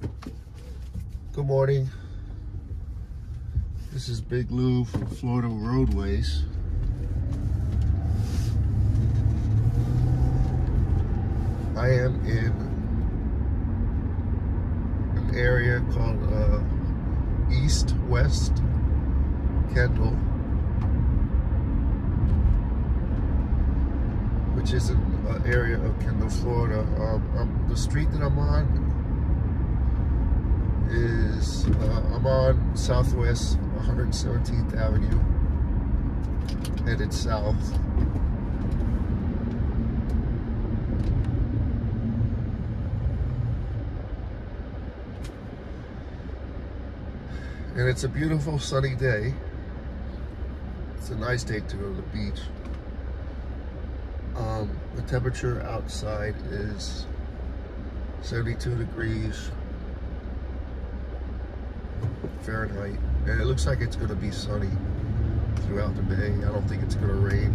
Good morning. This is Big Lou from Florida Roadways. I am in an area called uh, East West Kendall, which is an area of Kendall, Florida. Um, um, the street that I'm on is uh, I'm on Southwest 117th Avenue, headed south. And it's a beautiful sunny day. It's a nice day to go to the beach. Um, the temperature outside is 72 degrees Fahrenheit. And it looks like it's going to be sunny throughout the day. I don't think it's going to rain.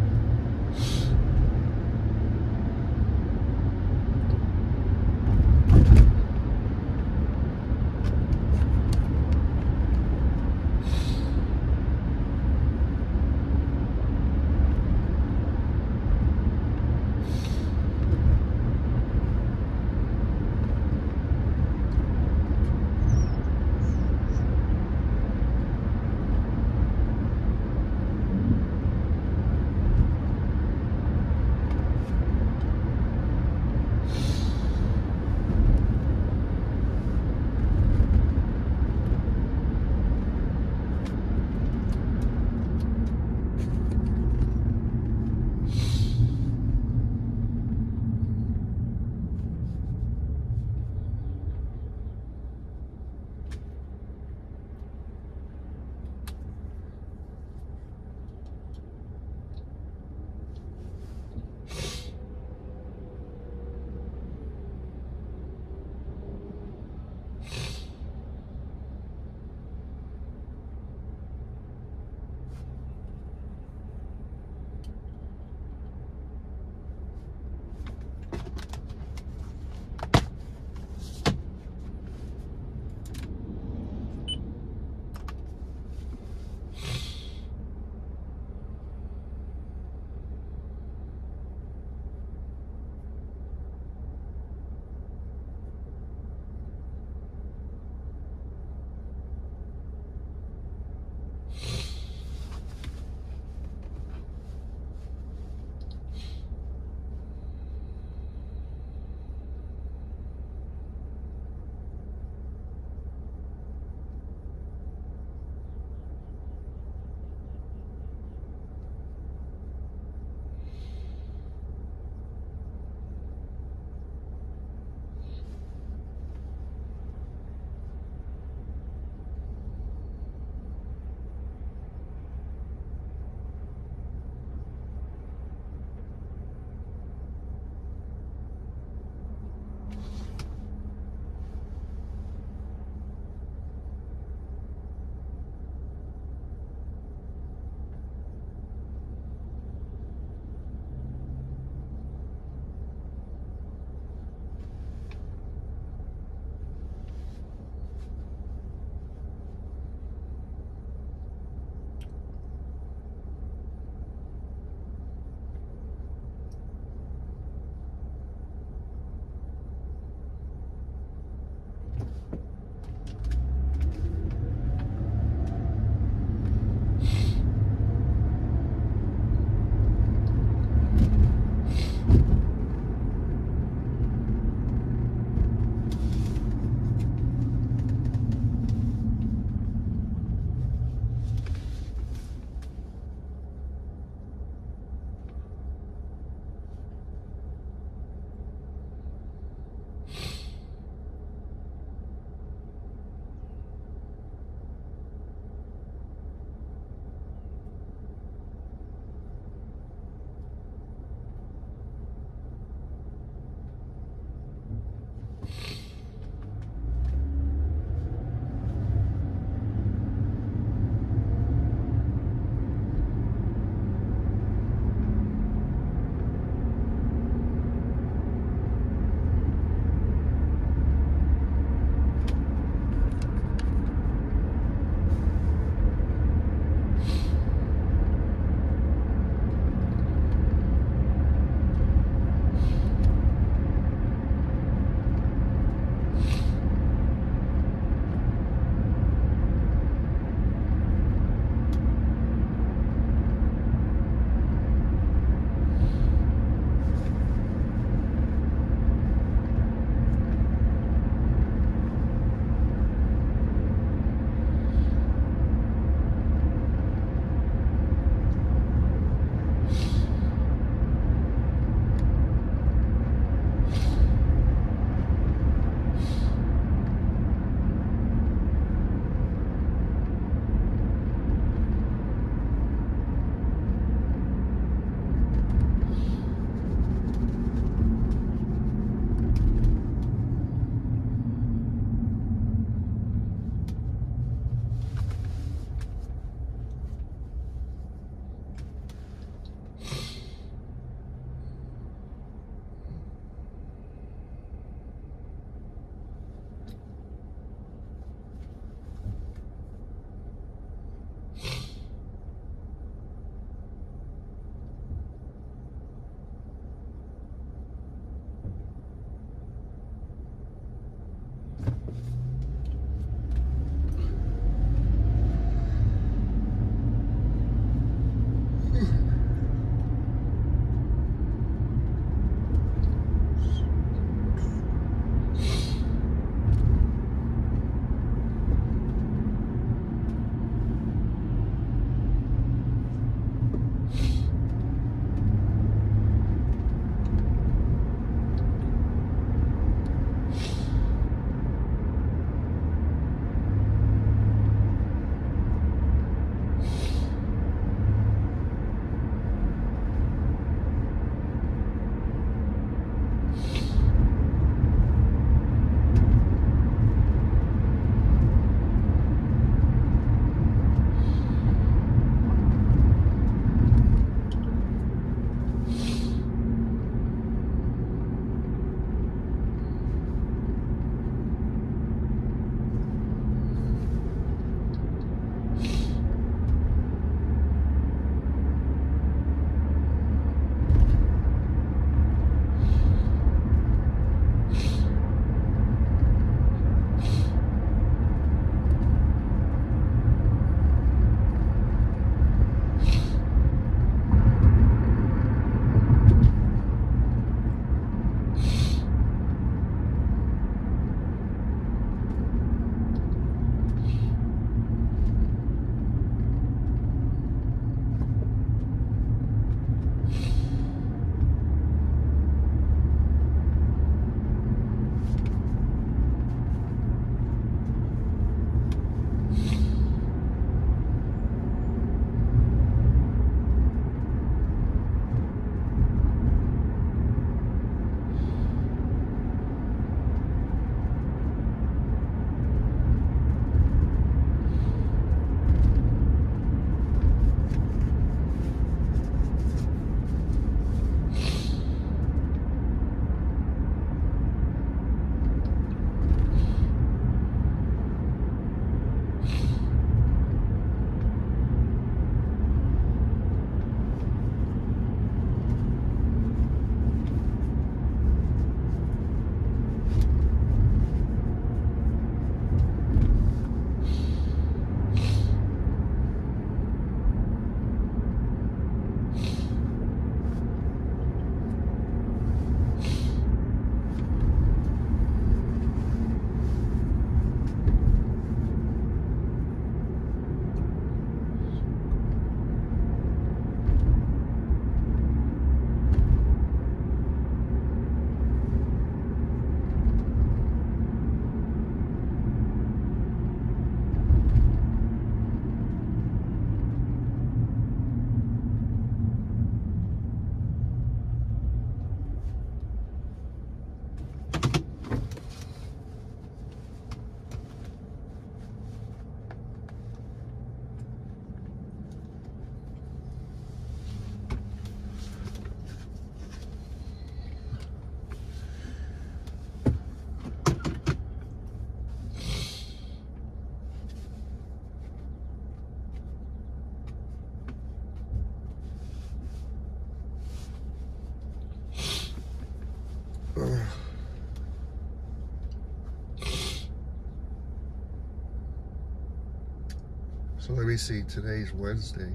So let me see, today's Wednesday.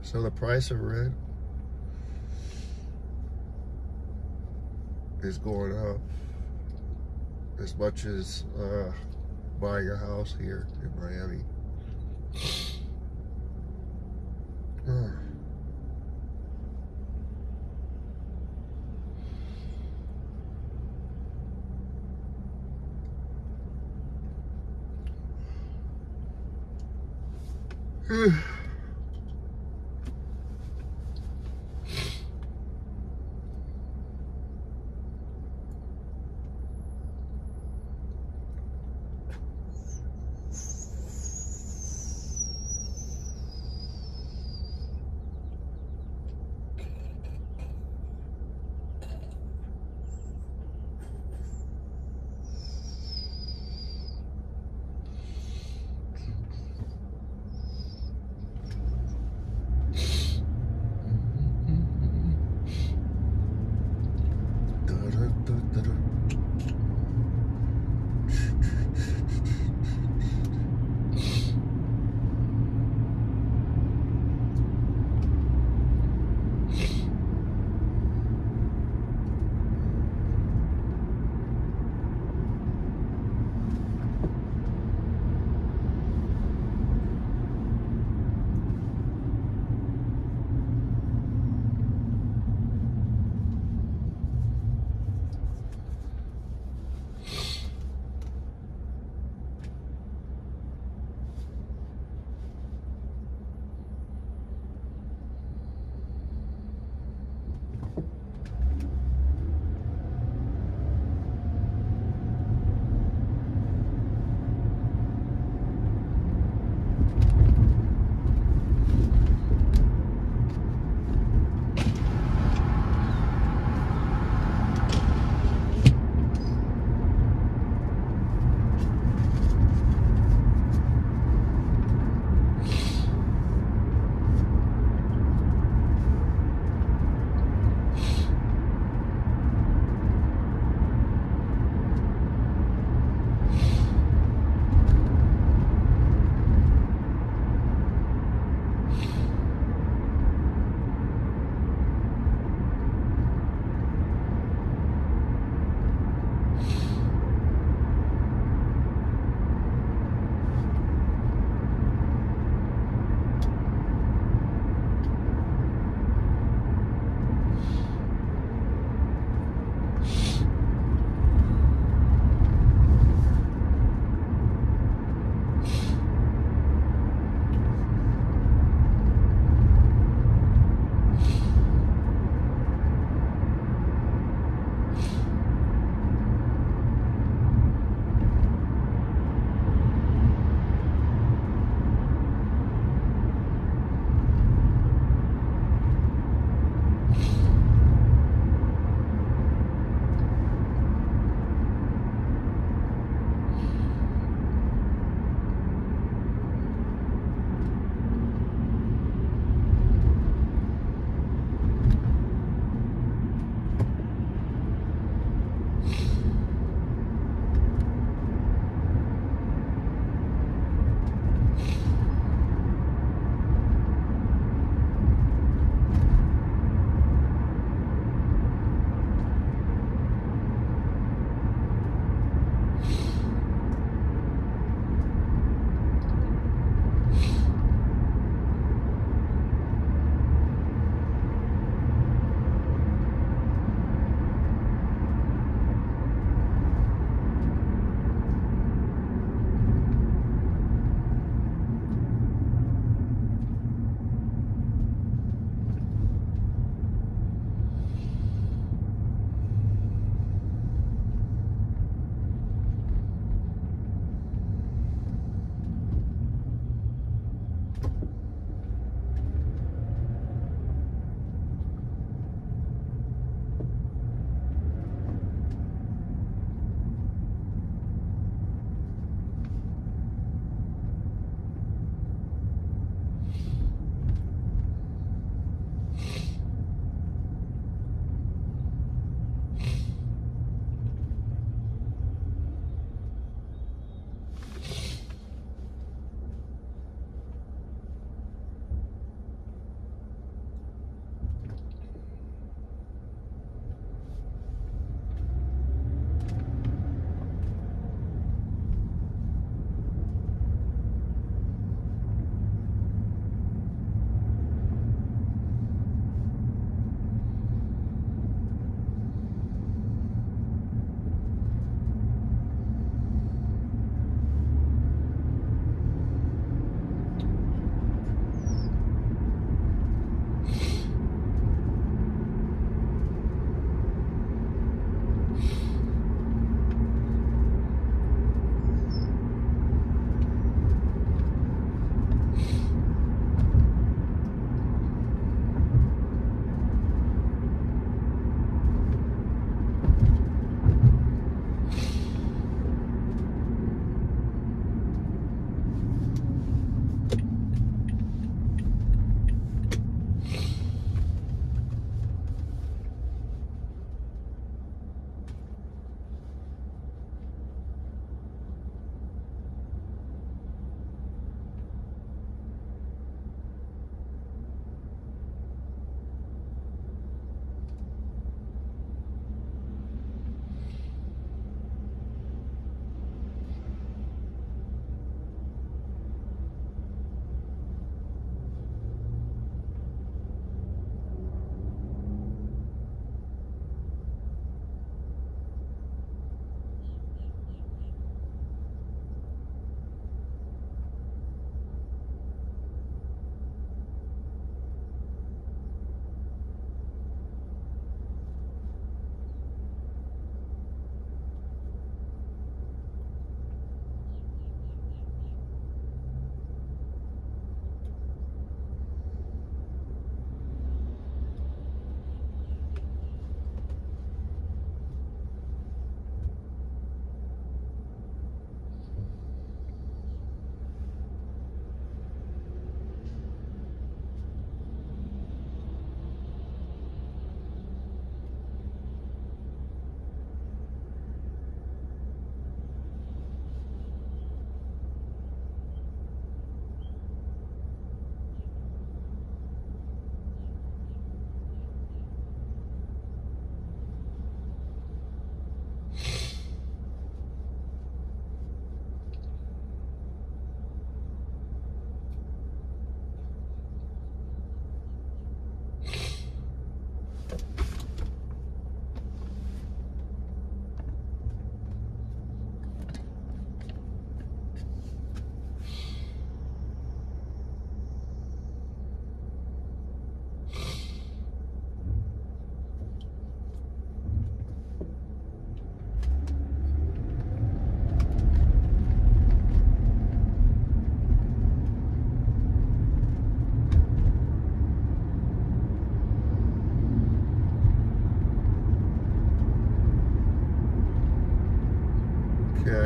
So the price of rent is going up as much as uh, buying a house here in Miami.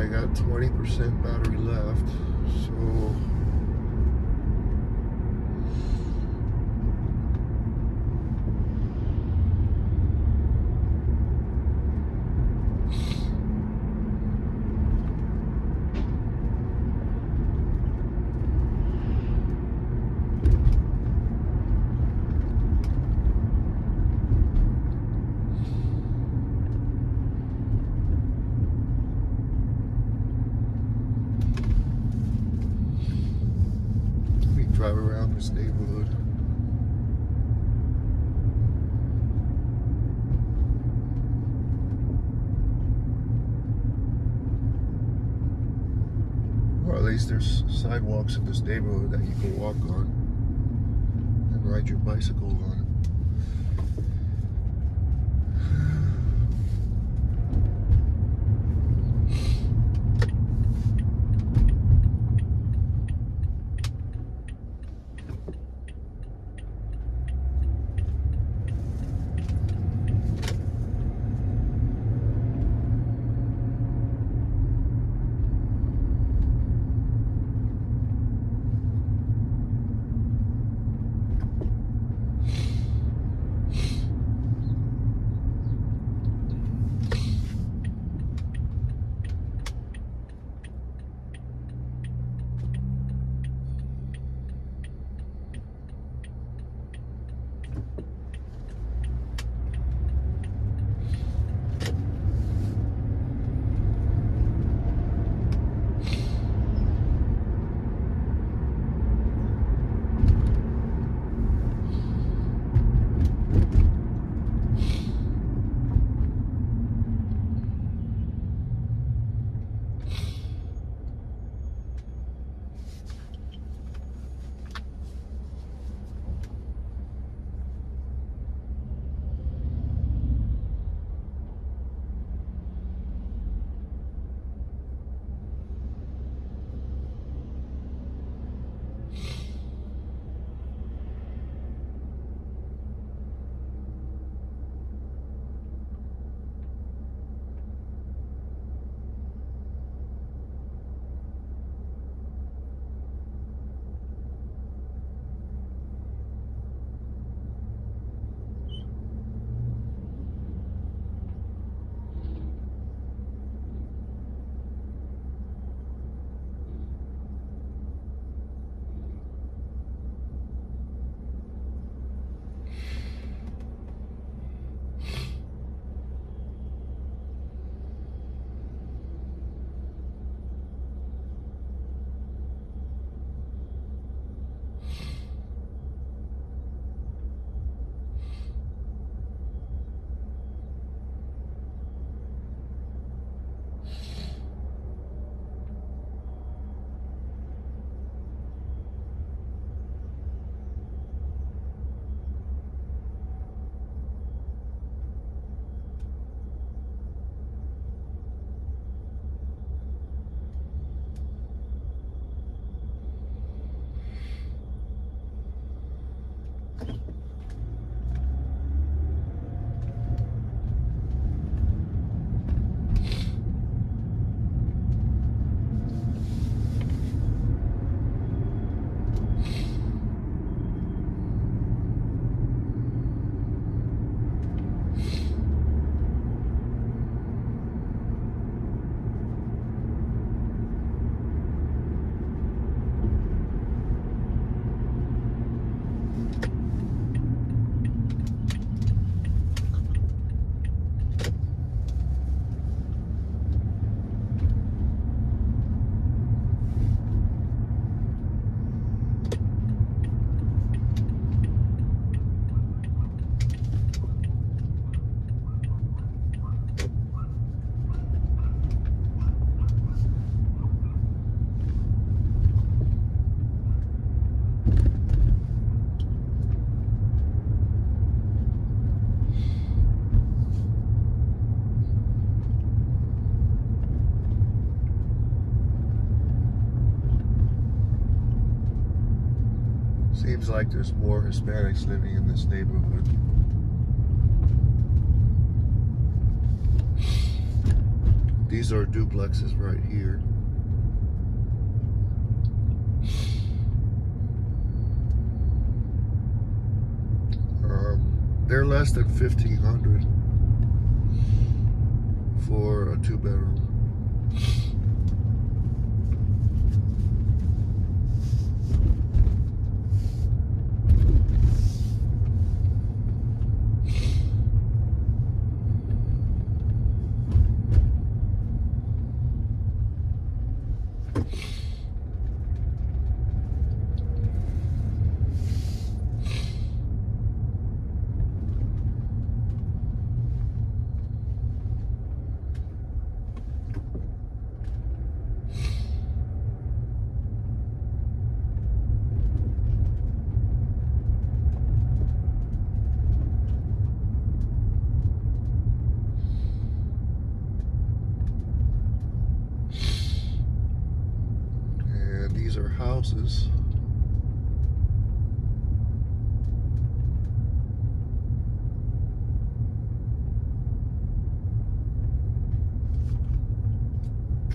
I got 20% battery left, so drive around this neighborhood. Or at least there's sidewalks in this neighborhood that you can walk on and ride your bicycle on. Like there's more Hispanics living in this neighborhood. These are duplexes right here. Um, they're less than 1500 for a two bedroom. And these are houses.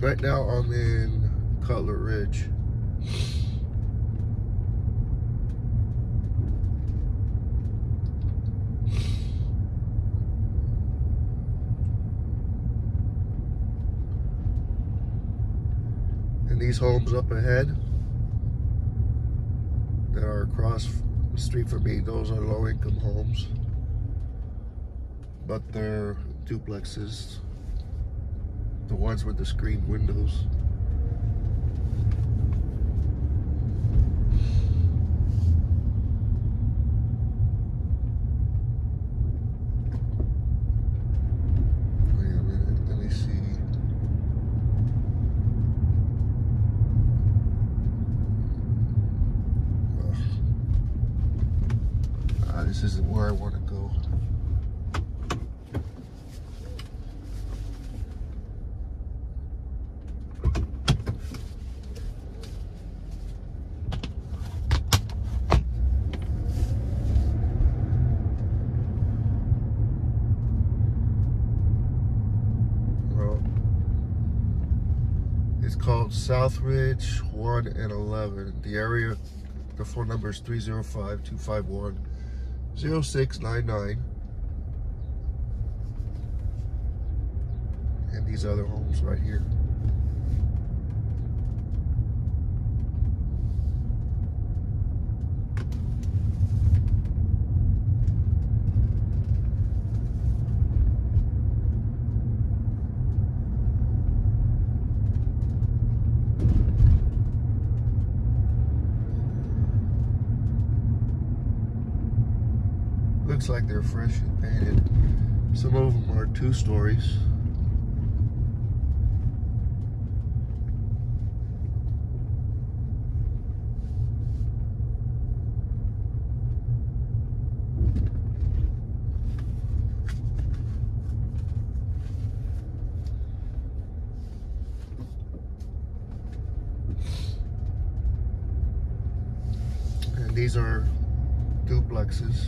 Right now I'm in Cutler Ridge. And these homes up ahead that are across the street from me, those are low income homes. But they're duplexes. The ones with the screen windows. Wait a minute, let me see. Ah, this isn't where I want to go. Well, it's called Southridge 1 and 11. The area, the phone number is 305 251 0699. And these other homes right here. Looks they're freshly painted. Some of them are two stories. And these are duplexes.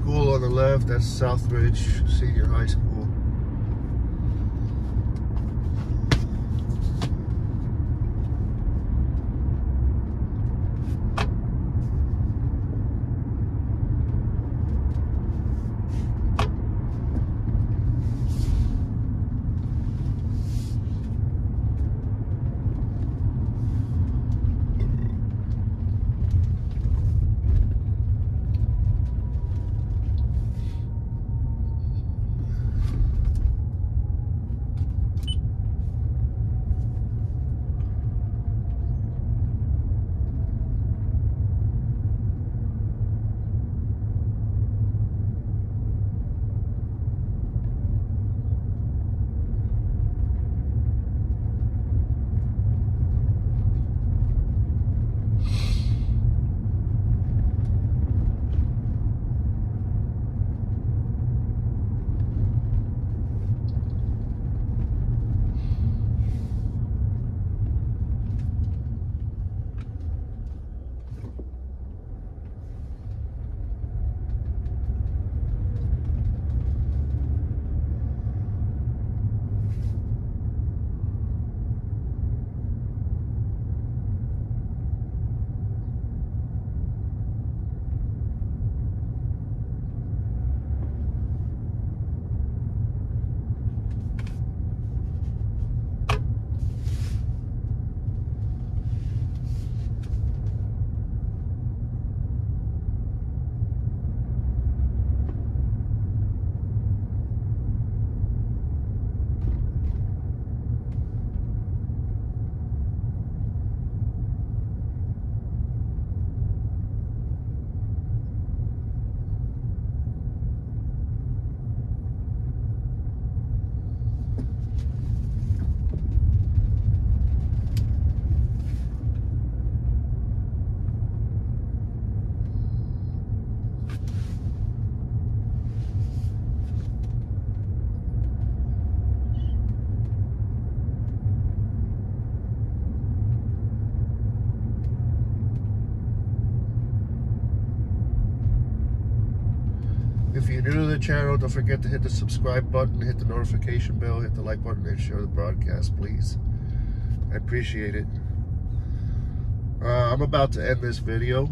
school on the left, that's Southridge Senior High School. Channel, don't forget to hit the subscribe button, hit the notification bell, hit the like button, and share the broadcast, please. I appreciate it. Uh, I'm about to end this video.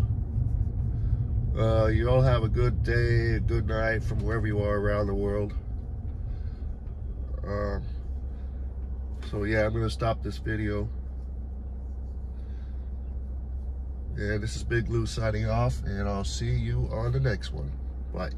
Uh, you all have a good day, a good night from wherever you are around the world. Uh, so yeah, I'm going to stop this video. And this is Big Lou signing off, and I'll see you on the next one. Bye.